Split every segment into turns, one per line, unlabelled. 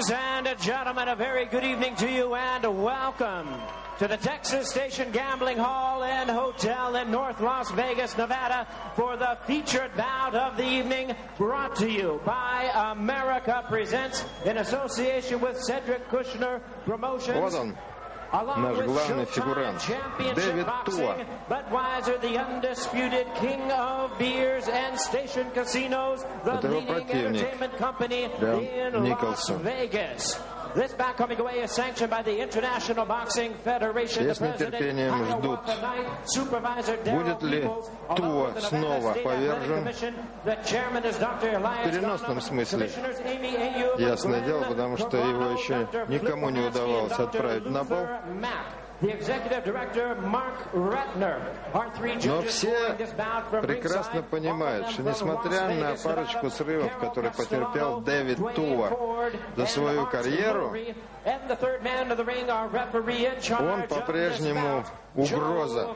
Ladies and gentlemen, a very good evening to you and welcome to the Texas Station Gambling Hall and Hotel in North Las Vegas, Nevada for the featured bout of the evening brought to you by America Presents in association with Cedric Kushner Promotions. Awesome
Наш
with
главный
Showtime
фигурант,
Championship
Дэвид
Boxing,
Туа.
Budweiser, the undisputed king of beers and station casinos, the
Это его
leading
противник,
entertainment company
Леон
in
Николсон.
This bout coming away is sanctioned by the International Boxing Federation.
Все с нетерпением ждут, будет ли Туа снова повержен. В переносном смысле. Ясное дело, потому что его еще никому не удавалось отправить на пол. Но все прекрасно понимают, что несмотря на парочку срывов, которые потерпел Дэвид Туа за свою карьеру, он по-прежнему угроза.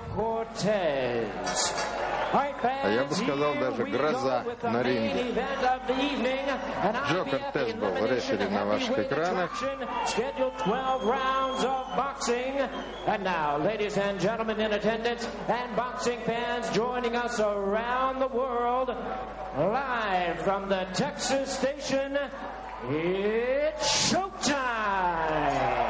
Joe Cortez. All right,
А я бы
fans,
сказал,
here
даже
we
гроза
go with the
на
main
ринге.
event of the evening, an
Джо
IBF
Кортес был
elimination
рефери на ваших
heavyweight
экранах.
attraction, scheduled 12 rounds of boxing. And now, ladies and gentlemen in attendance and boxing fans joining us around the world, live from the Texas station, it's showtime!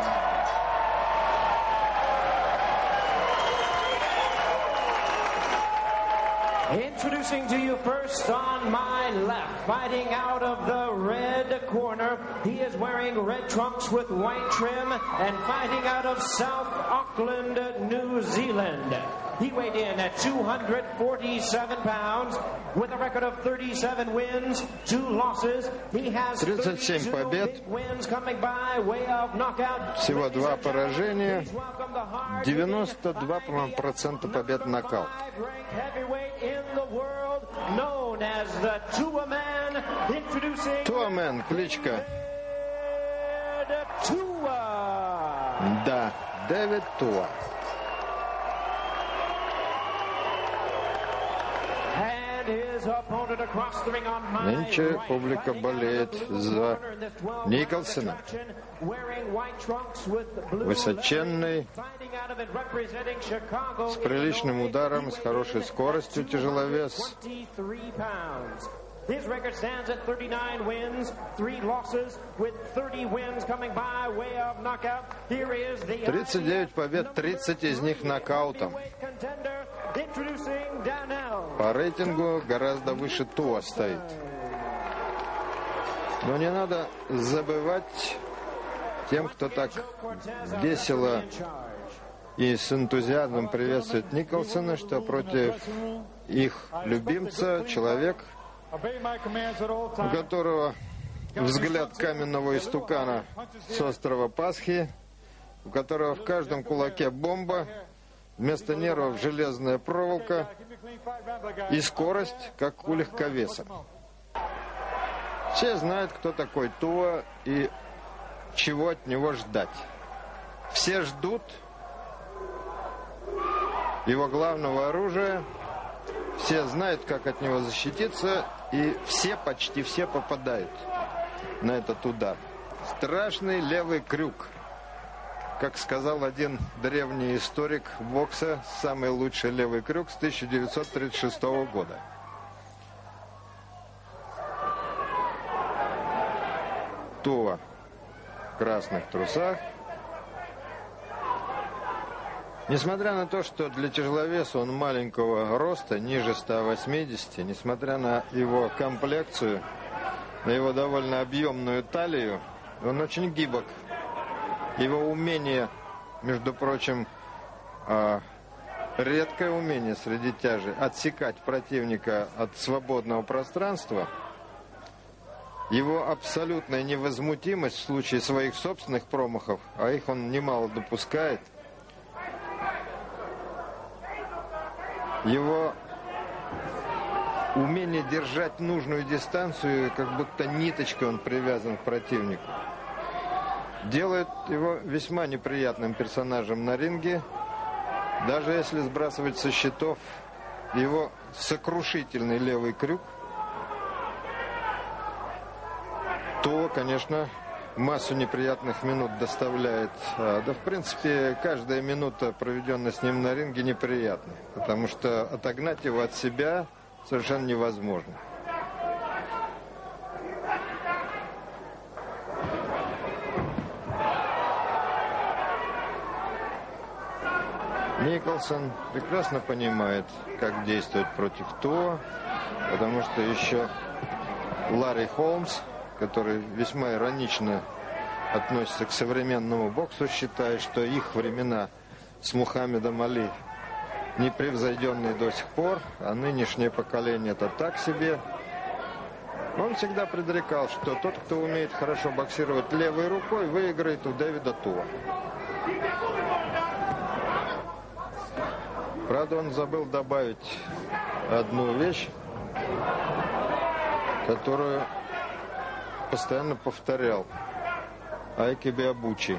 Introducing to you first on my left, fighting out of the red corner. He is wearing red trunks with white trim and fighting out of South Auckland, New Zealand. He weighed in at 247 pounds with a record of 37 wins, two losses. He has
37
32
побед.
big wins coming by way of knockout.
Всего
Ladies
два
and gentlemen,
поражения,
please welcome the hard
92 по-моему, процента побед нокаут.
ranked heavyweight in the world, known as the Tua Man, introducing
Туамен, кличка.
Ed Tua.
Да, Дэвид Туа. Нынче публика болеет за
corner in this 12
Николсона. Высоченный, с приличным ударом, с хорошей скоростью, тяжеловес.
23 pounds. His record stands at 39 wins, 3 losses, with 30 wins coming by way of knockout. Here is the
39 побед, 30 из них нокаутом. По рейтингу гораздо выше Туа стоит. Но не надо забывать тем, кто так весело и с энтузиазмом приветствует Николсона, что против их любимца, человек, у которого взгляд каменного истукана с острова Пасхи, у которого в каждом кулаке бомба, вместо нервов железная проволока и скорость, как у легковеса. Все знают, кто такой Туа и чего от него ждать. Все ждут его главного оружия, все знают, как от него защититься, и все, почти все попадают на этот удар. Страшный левый крюк. Как сказал один древний историк бокса, самый лучший левый крюк с 1936 года. Туа в красных трусах. Несмотря на то, что для тяжеловеса он маленького роста, ниже 180, несмотря на его комплекцию, на его довольно объемную талию, он очень гибок. Его умение, между прочим, а, редкое умение среди тяжей отсекать противника от свободного пространства, его абсолютная невозмутимость в случае своих собственных промахов, а их он немало допускает, его умение держать нужную дистанцию, как будто ниточкой он привязан к противнику, делает его весьма неприятным персонажем на ринге, даже если сбрасывать со счетов его сокрушительный левый крюк, то, конечно, массу неприятных минут доставляет. А, да, в принципе, каждая минута, проведенная с ним на ринге, неприятна. Потому что отогнать его от себя совершенно невозможно. Николсон прекрасно понимает, как действовать против Туа, потому что еще Ларри Холмс, который весьма иронично относится к современному боксу, считает, что их времена с Мухаммедом Али непревзойденные до сих пор, а нынешнее поколение это так себе. Он всегда предрекал, что тот, кто умеет хорошо боксировать левой рукой, выиграет у Дэвида Туа. Правда, он забыл добавить одну вещь, которую постоянно повторял Айки Биабучи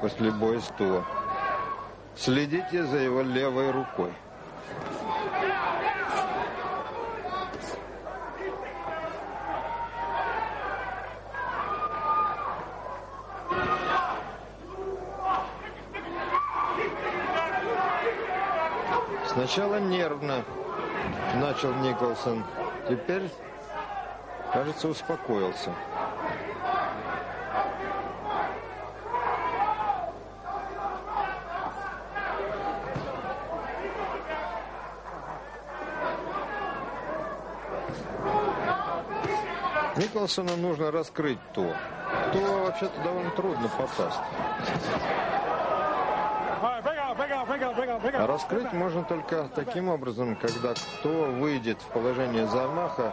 после боя с Туа. Следите за его левой рукой. Сначала нервно начал Николсон. Теперь, кажется, успокоился. Николсону нужно раскрыть то. То вообще-то довольно трудно попасть. А раскрыть можно только таким образом, когда кто выйдет в положение замаха,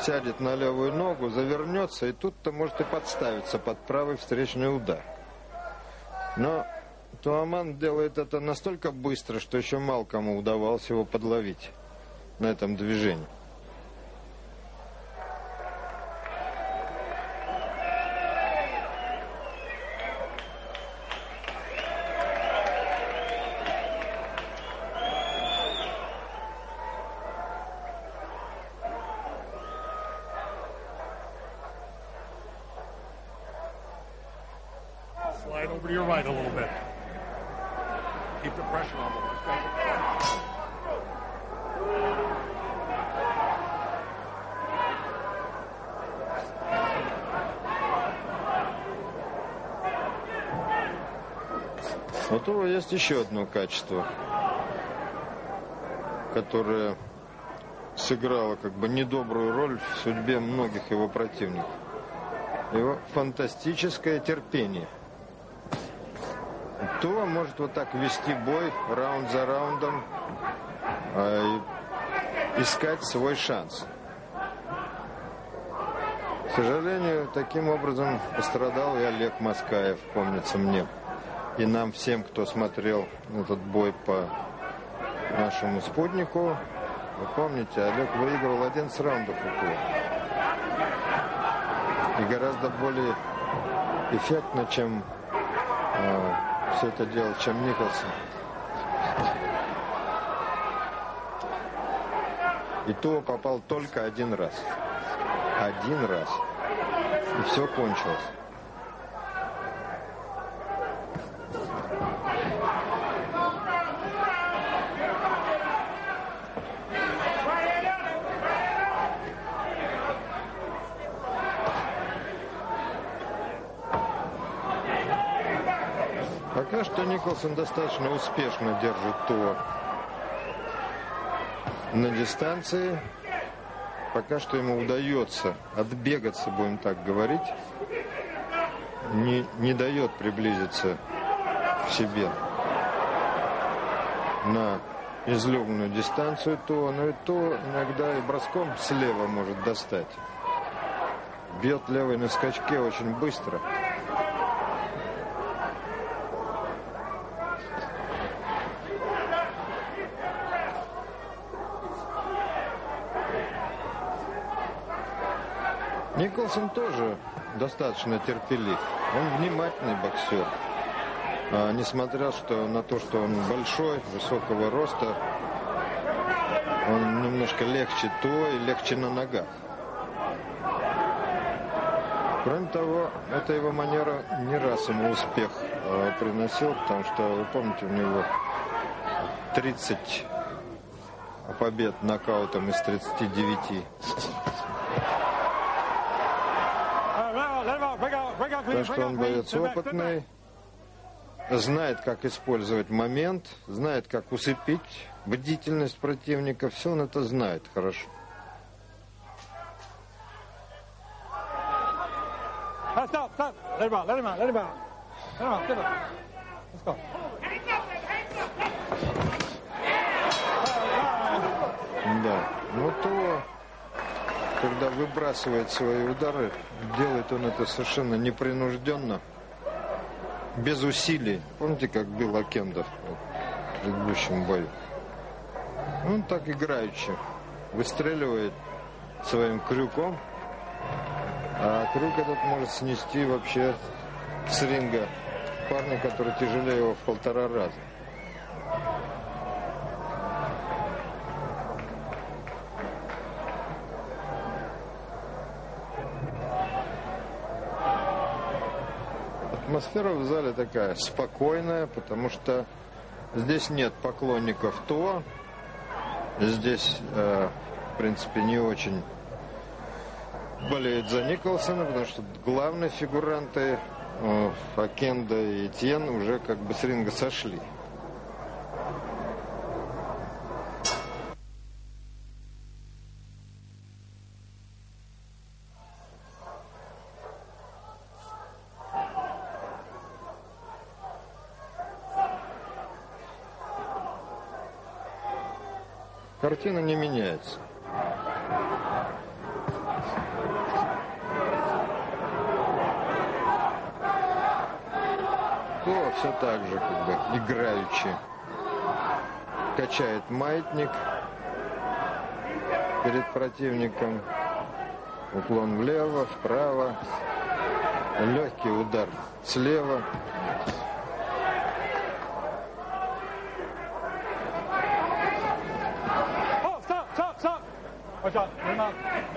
сядет на левую ногу, завернется, и тут-то может и подставиться под правый встречный удар. Но Туаман делает это настолько быстро, что еще мало кому удавалось его подловить на этом движении. У Тура есть еще одно качество, которое сыграло как бы недобрую роль в судьбе многих его противников. Его фантастическое терпение. То может вот так вести бой раунд за раундом, а, искать свой шанс. К сожалению, таким образом пострадал и Олег Маскаев, помнится мне и нам всем, кто смотрел этот бой по нашему спутнику. Вы помните, Олег выиграл 11 раундов у И гораздо более эффектно, чем э, все это делал, чем Николсон. И то попал только один раз. Один раз. И все кончилось. Что Николсон достаточно успешно держит то на дистанции. Пока что ему удается отбегаться, будем так говорить. Не, не дает приблизиться к себе на излюбленную дистанцию то, но и то иногда и броском слева может достать. Бьет левый на скачке очень быстро. Николсон тоже достаточно терпелив. Он внимательный боксер. А, несмотря что, на то, что он большой, высокого роста, он немножко легче то и легче на ногах. Кроме того, эта его манера не раз ему успех э, приносил, потому что, вы помните, у него 30 побед нокаутом из 39. Потому что он боец опытный, знает, как использовать момент, знает, как усыпить бдительность противника. Все он это знает хорошо. Да. Ну то, когда выбрасывает свои удары, делает он это совершенно непринужденно, без усилий. Помните, как бил Акендов в предыдущем бою? Он так играючи выстреливает своим крюком, а крюк этот может снести вообще с ринга парня, который тяжелее его в полтора раза. Атмосфера в зале такая спокойная, потому что здесь нет поклонников то, здесь, э, в принципе, не очень болеют за Николсона, потому что главные фигуранты э, Акенда и Тьен уже как бы с ринга сошли. Картина не меняется. То все так же, как бы, играючи. Качает маятник перед противником. Уклон влево, вправо. Легкий удар слева.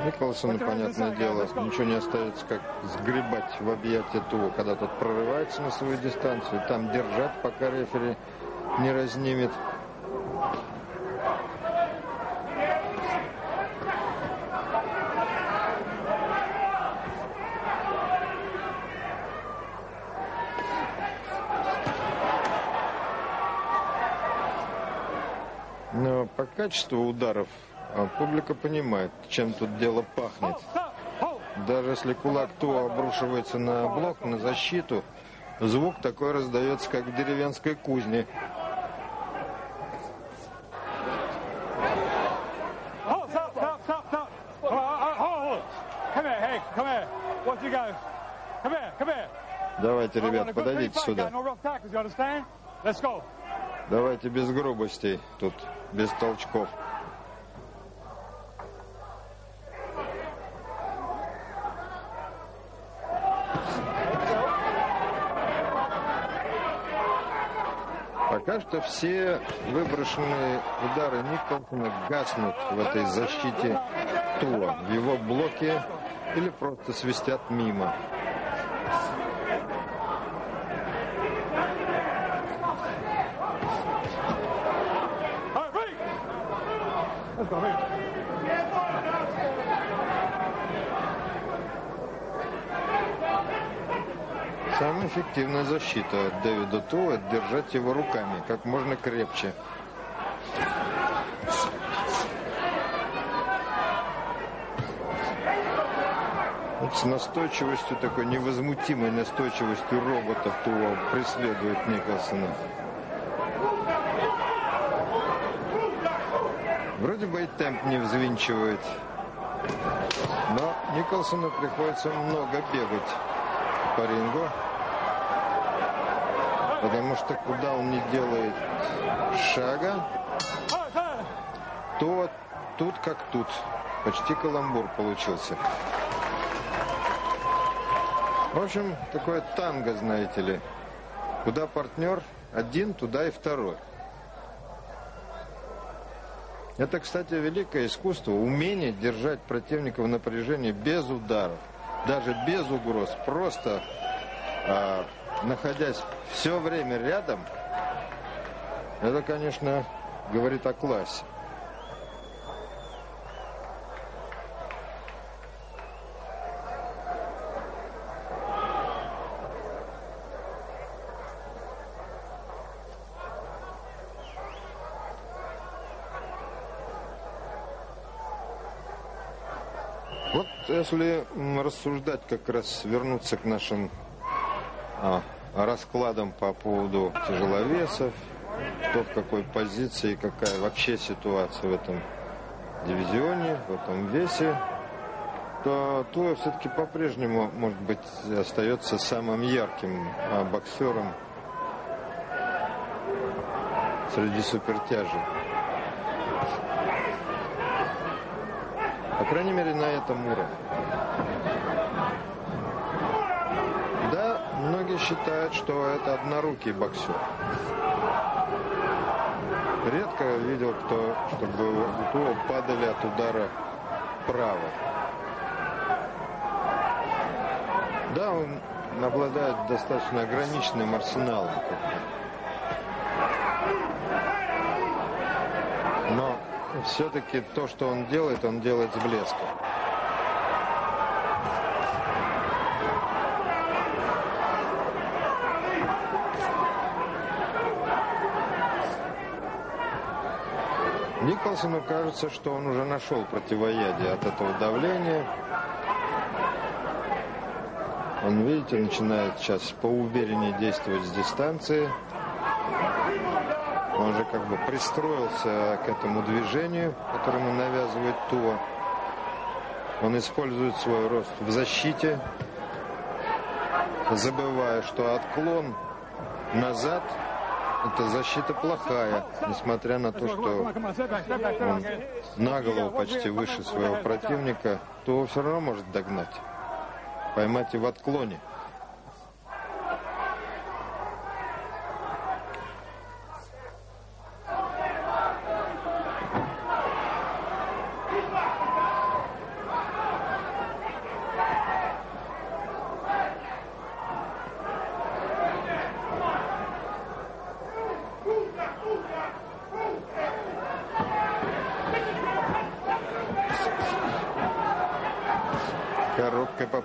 Николсону, понятное дело, ничего не остается, как сгребать в объятия Тула, когда тот прорывается на свою дистанцию, там держать, пока рефери не разнимет. Но по качеству ударов а, публика понимает, чем тут дело пахнет. Даже если кулак Туа обрушивается на блок, на защиту, звук такой раздается, как в деревенской кузне. Давайте, ребят, подойдите сюда. Давайте без грубостей тут, без толчков. Пока что все выброшенные удары Николсона гаснут в этой защите Туа, в его блоке или просто свистят мимо.
All right, ready? Let's go, ready.
Самая эффективная защита от Дэвида Туа – держать его руками как можно крепче. Вот с настойчивостью, такой невозмутимой настойчивостью робота Туа преследует Николсона. Вроде бы и темп не взвинчивает. Но Николсону приходится много бегать по рингу. Потому что куда он не делает шага, то тут как тут. Почти каламбур получился. В общем, такое танго, знаете ли. Куда партнер один, туда и второй. Это, кстати, великое искусство, умение держать противника в напряжении без ударов. даже без угроз, просто а, находясь все время рядом, это, конечно, говорит о классе. Вот если рассуждать, как раз вернуться к нашим а, раскладам по поводу тяжеловесов, кто в какой позиции, какая вообще ситуация в этом дивизионе, в этом весе, то Туя все-таки по-прежнему, может быть, остается самым ярким а, боксером среди супертяжей. По крайней мере, на этом уровне. Да, многие считают, что это однорукий боксер. Редко видел, кто, чтобы у падали от удара право. Да, он обладает достаточно ограниченным арсеналом. Но все-таки то, что он делает, он делает с блеском. Николсону кажется, что он уже нашел противоядие от этого давления. Он, видите, начинает сейчас поувереннее действовать с дистанции. Он же как бы пристроился к этому движению, которому навязывает Туа. Он использует свой рост в защите, забывая, что отклон назад – это защита плохая, несмотря на то, что он на голову почти выше своего противника, то все равно может догнать, поймать и в отклоне.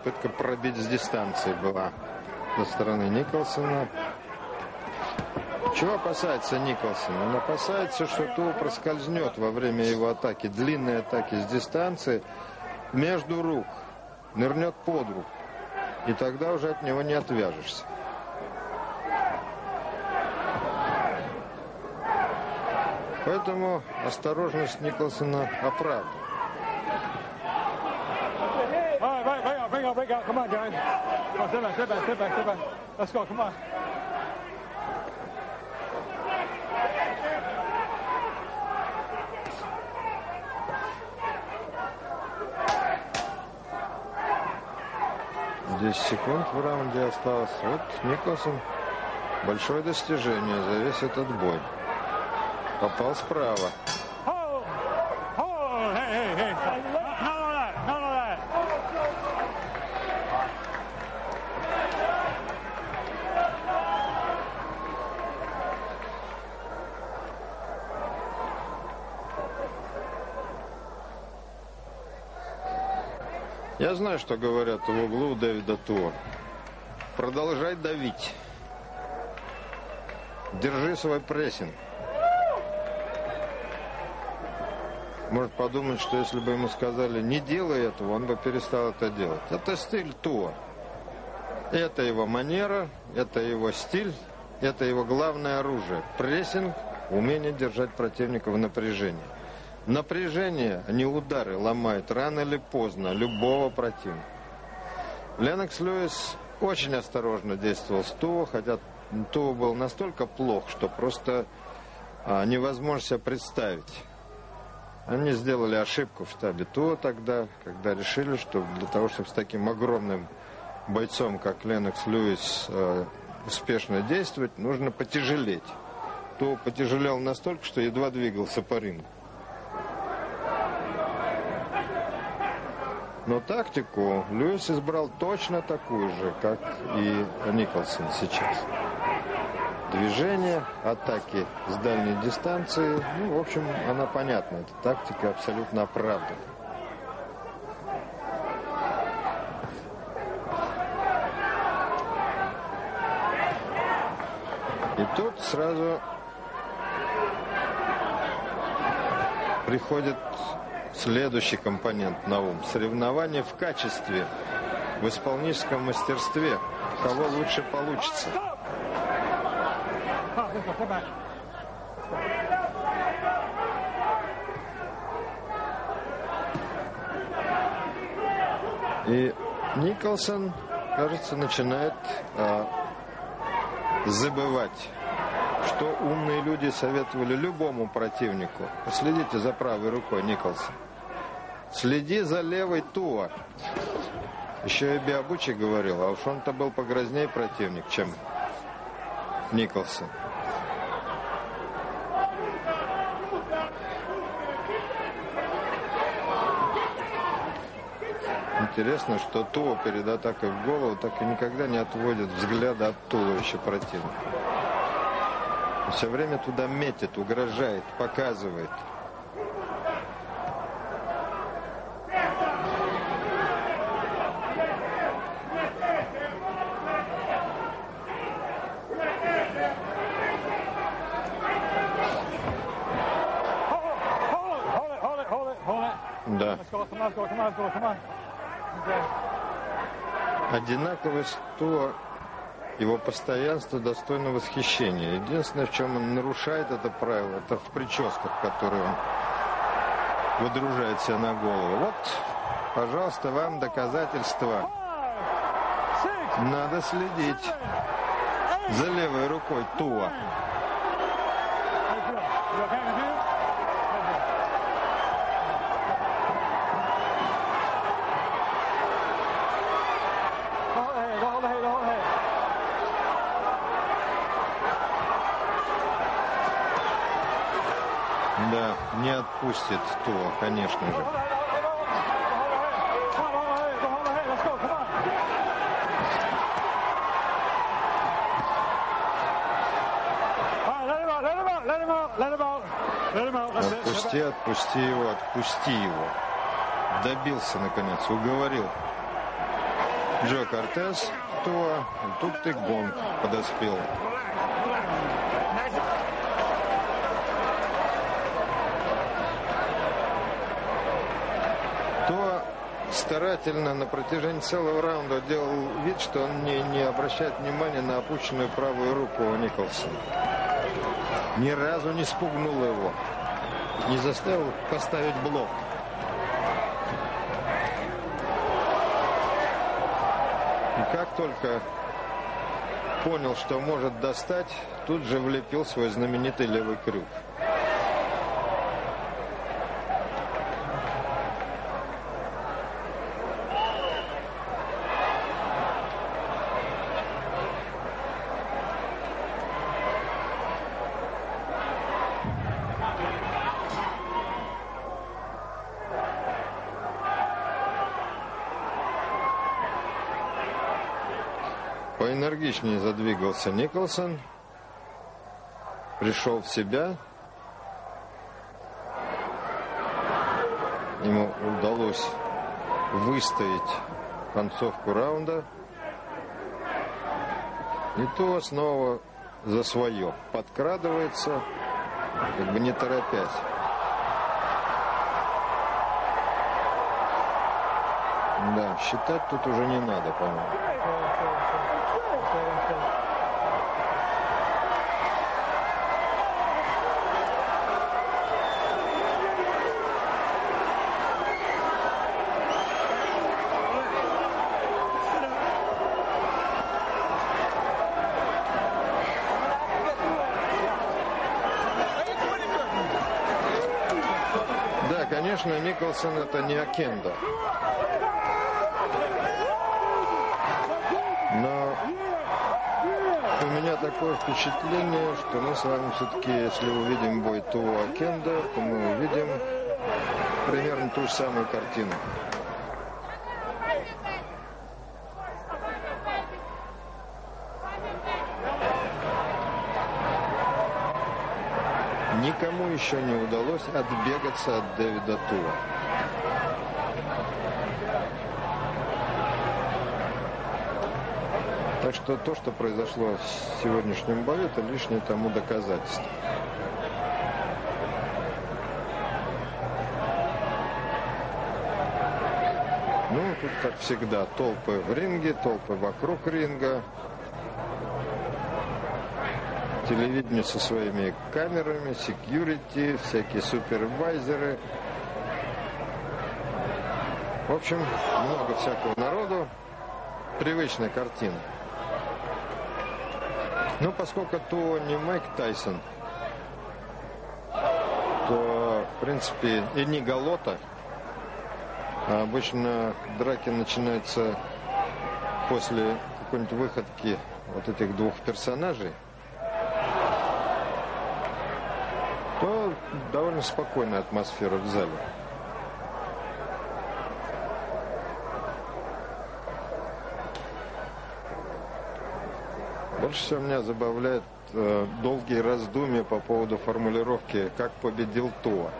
Попытка пробить с дистанции была со стороны Николсона. Чего опасается Николсон? Он опасается, что Ту проскользнет во время его атаки, длинной атаки с дистанции, между рук, нырнет под руку. И тогда уже от него не отвяжешься. Поэтому осторожность Николсона оправдана.
All right, right, right out, bring out, bring out. Come on, guys. On, sit back, sit back, sit back, sit back. Let's go, come on.
Десять секунд в раунде осталось. Вот Николсон большое достижение за весь этот бой. Попал справа. Знаю, что говорят в углу Дэвида Туа. Продолжай давить. Держи свой прессинг. Может подумать, что если бы ему сказали не делай этого, он бы перестал это делать. Это стиль Туа. Это его манера, это его стиль, это его главное оружие. Прессинг, умение держать противника в напряжении. Напряжение, а не удары, ломает рано или поздно любого противника. Ленокс Льюис очень осторожно действовал с Туа, хотя Туа был настолько плох, что просто а, невозможно себе представить. Они сделали ошибку в штабе ТУА тогда, когда решили, что для того, чтобы с таким огромным бойцом, как Ленокс Льюис, э, успешно действовать, нужно потяжелеть. ТУА потяжелел настолько, что едва двигался по рингу. Но тактику Льюис избрал точно такую же, как и Николсон сейчас. Движение, атаки с дальней дистанции, ну, в общем, она понятна. Эта тактика абсолютно оправдана. И тут сразу приходит следующий компонент на ум. Соревнование в качестве, в исполнительском мастерстве. Кого лучше получится. И Николсон, кажется, начинает а, забывать что умные люди советовали любому противнику. Следите за правой рукой, Николсон. Следи за левой Туа. Еще и Биабучи говорил, а уж он-то был погрознее противник, чем Николсон. Интересно, что Туа перед атакой в голову так и никогда не отводит взгляда от туловища противника. Все время туда метит, угрожает, показывает. Да. Одинаково 100 его постоянство достойно восхищения. Единственное, в чем он нарушает это правило, это в прическах, которые он выдружает себе на голову. Вот, пожалуйста, вам доказательства. Надо следить за левой рукой Туа. Не отпустит то, конечно же. Отпусти, отпусти его, отпусти его. Добился, наконец, уговорил. Джо Кортес, то тут ты гонг подоспел. Старательно на протяжении целого раунда делал вид, что он не, не обращает внимания на опущенную правую руку Николсона. Ни разу не спугнул его. Не заставил поставить блок. И как только понял, что может достать, тут же влепил свой знаменитый левый крюк. Поэнергичнее задвигался Николсон. Пришел в себя. Ему удалось выстоять концовку раунда. И то снова за свое. Подкрадывается, как бы не торопясь. Да, считать тут уже не надо, по-моему. конечно, Николсон это не Акенда. Но у меня такое впечатление, что мы с вами все-таки, если увидим бой Туо Акенда, то мы увидим примерно ту же самую картину. Никому еще не удалось отбегаться от Дэвида Туа. Так что то, что произошло в сегодняшнем бою, это лишнее тому доказательство. Ну, тут, как всегда, толпы в ринге, толпы вокруг ринга. Телевидение со своими камерами, секьюрити, всякие супервайзеры. В общем, много всякого народу. Привычная картина. Ну, поскольку то не Майк Тайсон, то, в принципе, и не Галота. А обычно драки начинаются после какой-нибудь выходки вот этих двух персонажей. То довольно спокойная атмосфера в зале. Больше всего меня забавляет э, долгие раздумья по поводу формулировки «как победил Туа».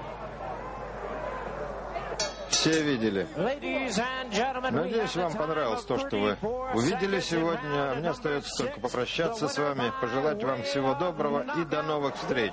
Все видели. Надеюсь, вам понравилось то, что вы увидели сегодня. Мне остается только попрощаться с вами, пожелать вам всего доброго и до новых встреч.